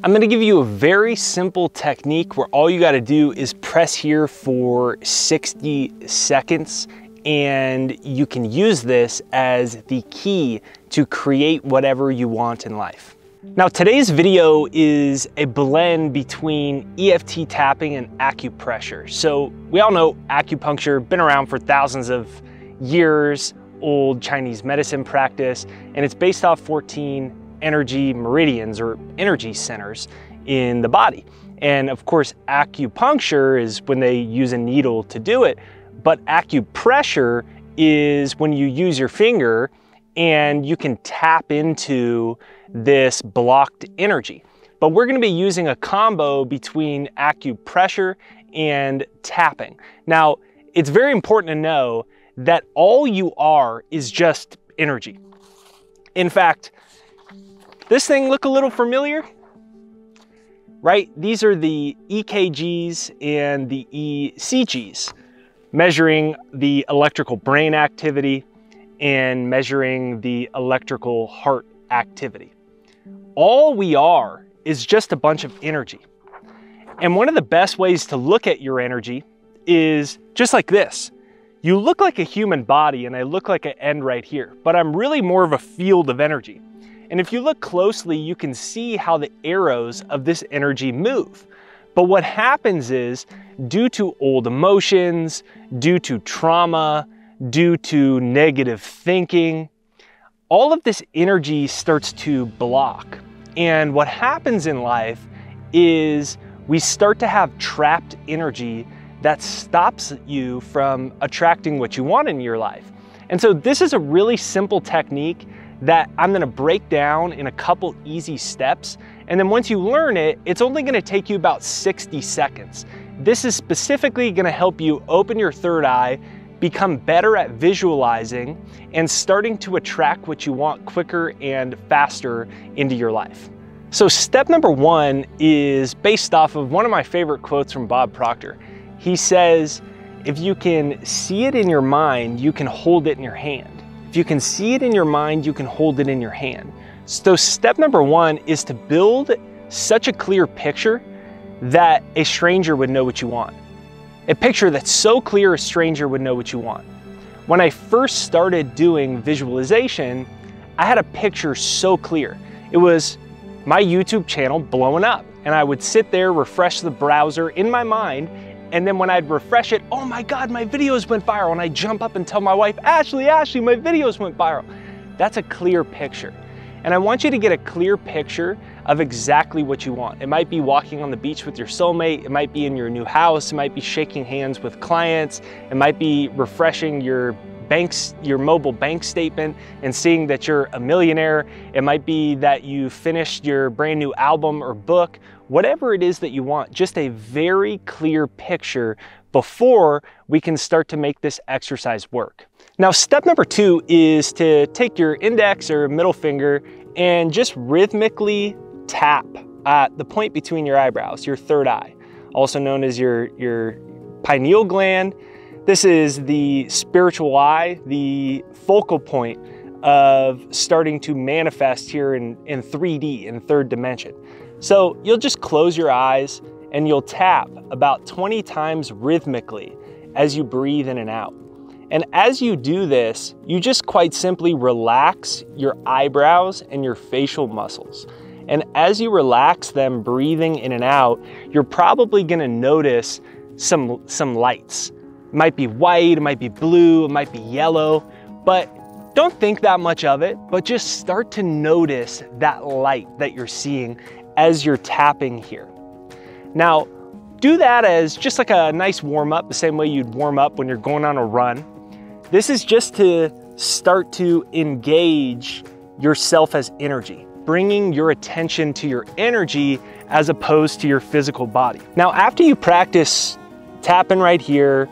I'm gonna give you a very simple technique where all you gotta do is press here for 60 seconds and you can use this as the key to create whatever you want in life. Now today's video is a blend between EFT tapping and acupressure. So we all know acupuncture, been around for thousands of years, old Chinese medicine practice, and it's based off 14 energy meridians or energy centers in the body. And of course, acupuncture is when they use a needle to do it, but acupressure is when you use your finger and you can tap into this blocked energy. But we're gonna be using a combo between acupressure and tapping. Now, it's very important to know that all you are is just energy. In fact, this thing look a little familiar? Right? These are the EKGs and the ECGs, measuring the electrical brain activity and measuring the electrical heart activity. All we are is just a bunch of energy. And one of the best ways to look at your energy is just like this. You look like a human body and I look like an end right here, but I'm really more of a field of energy. And if you look closely, you can see how the arrows of this energy move. But what happens is, due to old emotions, due to trauma, due to negative thinking, all of this energy starts to block. And what happens in life is we start to have trapped energy that stops you from attracting what you want in your life. And so this is a really simple technique that I'm gonna break down in a couple easy steps. And then once you learn it, it's only gonna take you about 60 seconds. This is specifically gonna help you open your third eye, become better at visualizing, and starting to attract what you want quicker and faster into your life. So step number one is based off of one of my favorite quotes from Bob Proctor. He says, if you can see it in your mind, you can hold it in your hand. If you can see it in your mind, you can hold it in your hand. So step number one is to build such a clear picture that a stranger would know what you want. A picture that's so clear a stranger would know what you want. When I first started doing visualization, I had a picture so clear. It was my YouTube channel blowing up and I would sit there, refresh the browser in my mind and then when I'd refresh it, oh my God, my videos went viral. And I jump up and tell my wife, Ashley, Ashley, my videos went viral. That's a clear picture. And I want you to get a clear picture of exactly what you want. It might be walking on the beach with your soulmate, it might be in your new house, it might be shaking hands with clients, it might be refreshing your banks, your mobile bank statement and seeing that you're a millionaire. It might be that you finished your brand new album or book, whatever it is that you want, just a very clear picture before we can start to make this exercise work. Now, step number two is to take your index or middle finger and just rhythmically tap at the point between your eyebrows, your third eye, also known as your, your pineal gland. This is the spiritual eye, the focal point of starting to manifest here in, in 3D, in third dimension. So you'll just close your eyes and you'll tap about 20 times rhythmically as you breathe in and out. And as you do this, you just quite simply relax your eyebrows and your facial muscles. And as you relax them breathing in and out, you're probably gonna notice some, some lights. It might be white, it might be blue, it might be yellow, but don't think that much of it, but just start to notice that light that you're seeing as you're tapping here. Now, do that as just like a nice warm up, the same way you'd warm up when you're going on a run. This is just to start to engage yourself as energy, bringing your attention to your energy as opposed to your physical body. Now, after you practice tapping right here,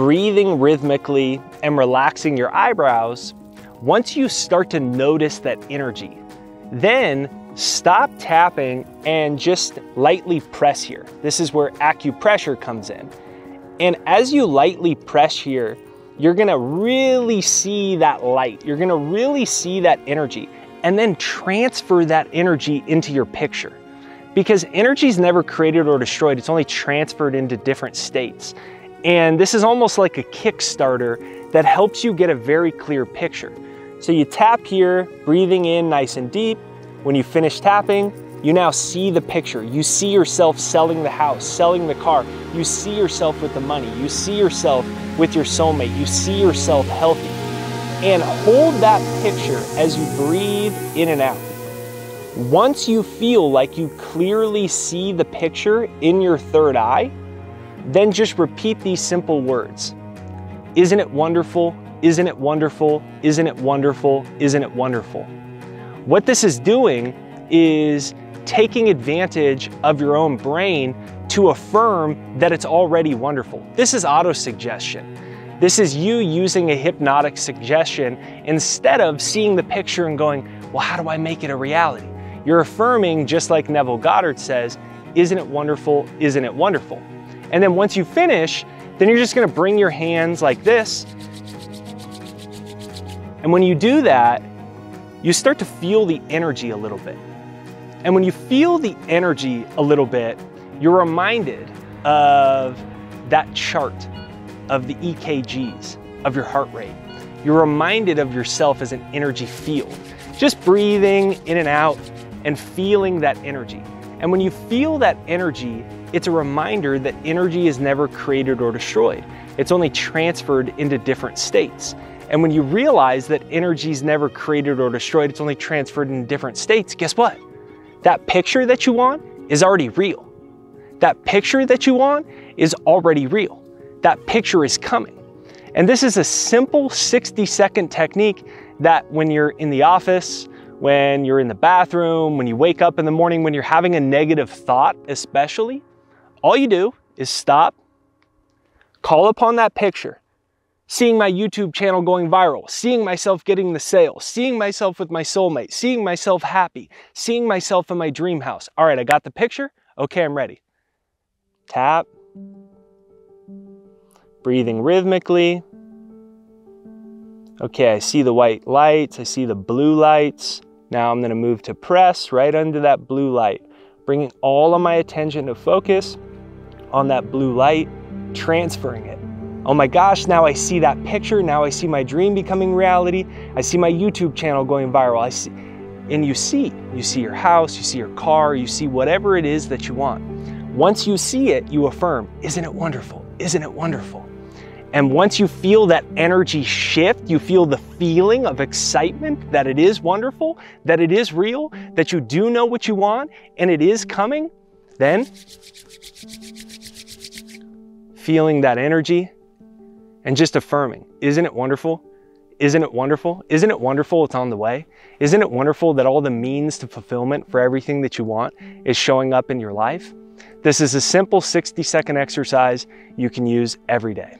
breathing rhythmically, and relaxing your eyebrows, once you start to notice that energy, then stop tapping and just lightly press here. This is where acupressure comes in. And as you lightly press here, you're gonna really see that light. You're gonna really see that energy and then transfer that energy into your picture. because energy is never created or destroyed, it's only transferred into different states. And this is almost like a Kickstarter that helps you get a very clear picture. So you tap here, breathing in nice and deep. When you finish tapping, you now see the picture. You see yourself selling the house, selling the car. You see yourself with the money. You see yourself with your soulmate. You see yourself healthy. And hold that picture as you breathe in and out. Once you feel like you clearly see the picture in your third eye, then just repeat these simple words. Isn't it wonderful? Isn't it wonderful? Isn't it wonderful? Isn't it wonderful? What this is doing is taking advantage of your own brain to affirm that it's already wonderful. This is auto-suggestion. This is you using a hypnotic suggestion instead of seeing the picture and going, well, how do I make it a reality? You're affirming, just like Neville Goddard says, isn't it wonderful? Isn't it wonderful? And then once you finish, then you're just gonna bring your hands like this. And when you do that, you start to feel the energy a little bit. And when you feel the energy a little bit, you're reminded of that chart of the EKGs, of your heart rate. You're reminded of yourself as an energy field. Just breathing in and out, and feeling that energy. And when you feel that energy, it's a reminder that energy is never created or destroyed. It's only transferred into different states. And when you realize that energy is never created or destroyed, it's only transferred in different states, guess what? That picture that you want is already real. That picture that you want is already real. That picture is coming. And this is a simple 60 second technique that when you're in the office, when you're in the bathroom, when you wake up in the morning, when you're having a negative thought, especially, all you do is stop, call upon that picture, seeing my YouTube channel going viral, seeing myself getting the sale, seeing myself with my soulmate, seeing myself happy, seeing myself in my dream house. All right, I got the picture. Okay, I'm ready. Tap, breathing rhythmically. Okay, I see the white lights, I see the blue lights. Now I'm gonna move to press right under that blue light, bringing all of my attention to focus on that blue light, transferring it. Oh my gosh, now I see that picture. Now I see my dream becoming reality. I see my YouTube channel going viral. I see, and you see, you see your house, you see your car, you see whatever it is that you want. Once you see it, you affirm, isn't it wonderful? Isn't it wonderful? And once you feel that energy shift, you feel the feeling of excitement that it is wonderful, that it is real, that you do know what you want, and it is coming, then feeling that energy and just affirming, isn't it wonderful? Isn't it wonderful? Isn't it wonderful it's on the way? Isn't it wonderful that all the means to fulfillment for everything that you want is showing up in your life? This is a simple 60 second exercise you can use every day.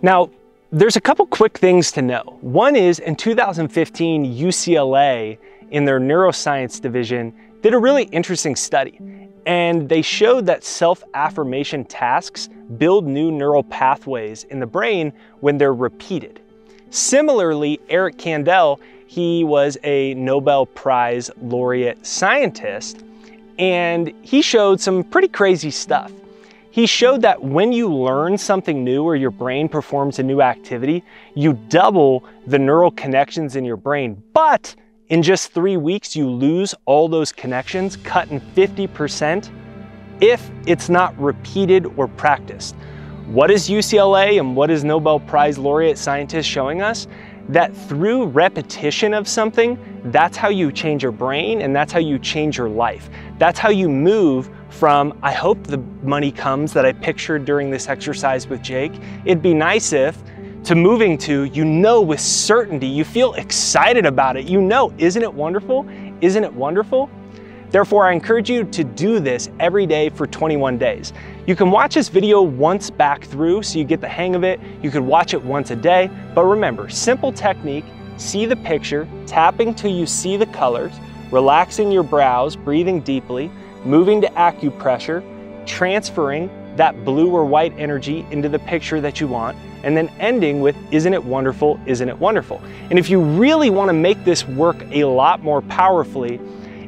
Now, there's a couple quick things to know. One is in 2015, UCLA in their neuroscience division did a really interesting study. And they showed that self-affirmation tasks build new neural pathways in the brain when they're repeated. Similarly, Eric Kandel, he was a Nobel Prize laureate scientist, and he showed some pretty crazy stuff. He showed that when you learn something new or your brain performs a new activity, you double the neural connections in your brain. But in just three weeks, you lose all those connections, cutting 50% if it's not repeated or practiced. What is UCLA and what is Nobel Prize laureate scientists showing us? That through repetition of something, that's how you change your brain and that's how you change your life. That's how you move from, I hope the money comes that I pictured during this exercise with Jake. It'd be nice if, to moving to, you know with certainty, you feel excited about it. You know, isn't it wonderful? Isn't it wonderful? Therefore, I encourage you to do this every day for 21 days. You can watch this video once back through so you get the hang of it. You could watch it once a day, but remember, simple technique, see the picture, tapping till you see the colors, relaxing your brows, breathing deeply, moving to acupressure, transferring that blue or white energy into the picture that you want, and then ending with, isn't it wonderful, isn't it wonderful? And if you really wanna make this work a lot more powerfully,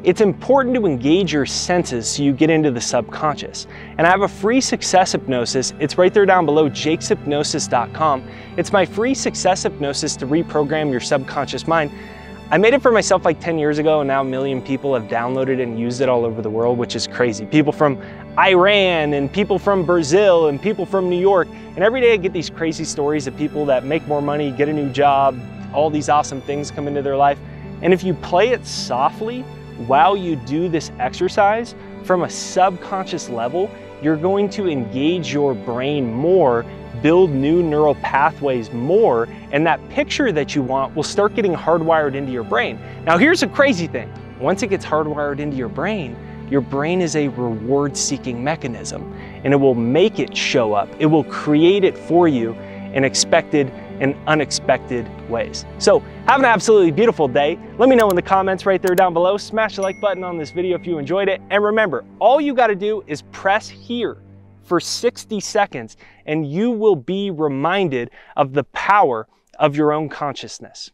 It's important to engage your senses so you get into the subconscious. And I have a free success hypnosis. It's right there down below, jakeshypnosis.com. It's my free success hypnosis to reprogram your subconscious mind. I made it for myself like 10 years ago and now a million people have downloaded and used it all over the world, which is crazy. People from Iran and people from Brazil and people from New York. And every day I get these crazy stories of people that make more money, get a new job, all these awesome things come into their life. And if you play it softly while you do this exercise from a subconscious level, you're going to engage your brain more build new neural pathways more, and that picture that you want will start getting hardwired into your brain. Now, here's a crazy thing once it gets hardwired into your brain, your brain is a reward seeking mechanism and it will make it show up. It will create it for you in expected and unexpected ways. So have an absolutely beautiful day. Let me know in the comments right there down below. Smash the like button on this video if you enjoyed it. And remember, all you gotta do is press here for 60 seconds and you will be reminded of the power of your own consciousness.